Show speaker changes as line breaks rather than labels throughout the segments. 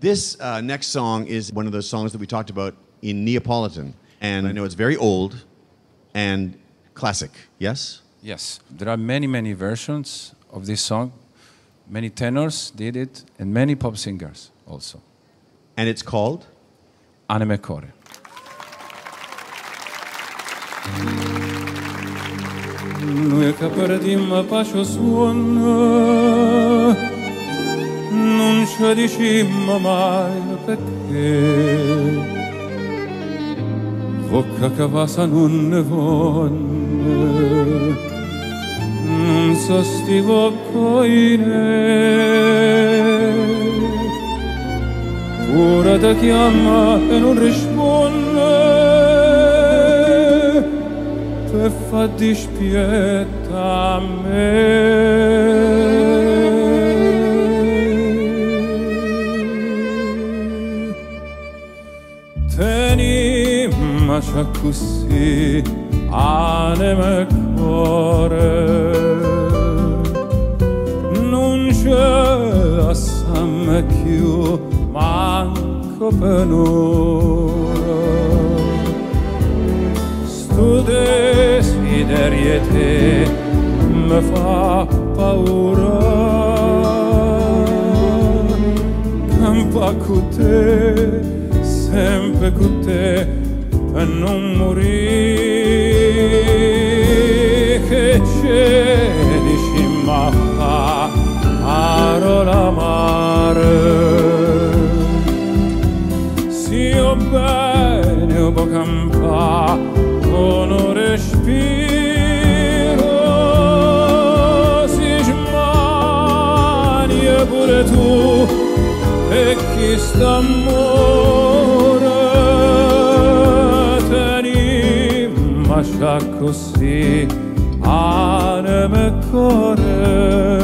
This uh, next song is one of those songs that we talked about in Neapolitan. And I know it's very old and classic, yes?
Yes, there are many, many versions of this song. Many tenors did it, and many pop singers also.
And it's called?
Anime Core. Noi che perdim pace suona Non ci dicimmo mai perché Vocca che passa non ne vonne Non so sti Ora ti chiama e non risponde Te fa dispietta a me seni maşakkusi aneme kore nun şe asam kiu manco penuro studes ideriete me fa paura campa cu te suntem făcute a nu muri. Ceceni și Maha Arol amară. Si o bene o bocampa Ono tu E chi già così anima e cuore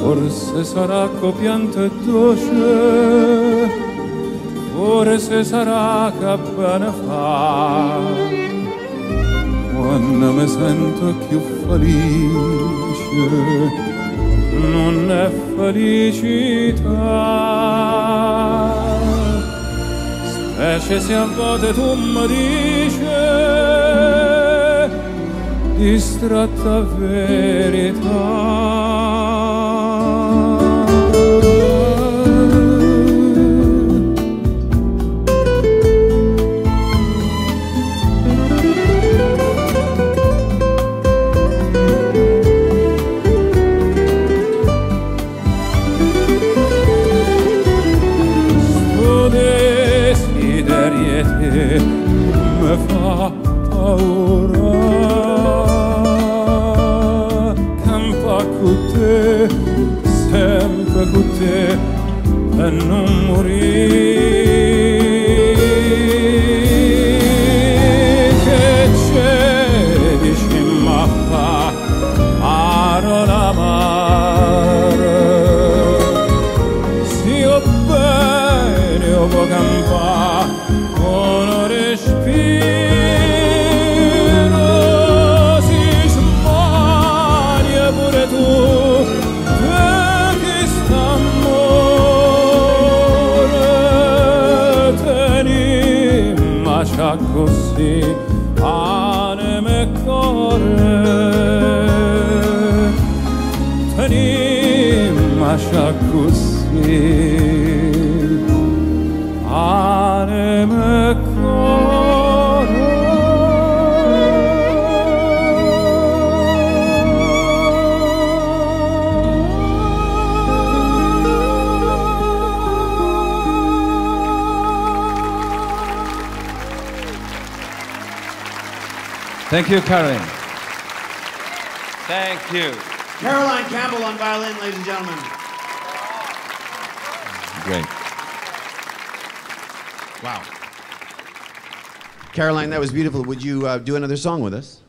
Forse sarà copiante e dolce, forse sarà che fa. Quando mi sento più felice, non è felicità. esce se ampote tu mi dice distratta verità. Desideriete me fa paura Campa con te, sempre con te E non morire Che c'è, dici ma fa parola amare si io bene o campa c'ha così anima e cuore c'ha così anima e Thank you, Caroline. Thank you.
Caroline Campbell on violin, ladies and gentlemen.
Great.
Wow. Caroline, that was beautiful. Would you uh, do another song with us?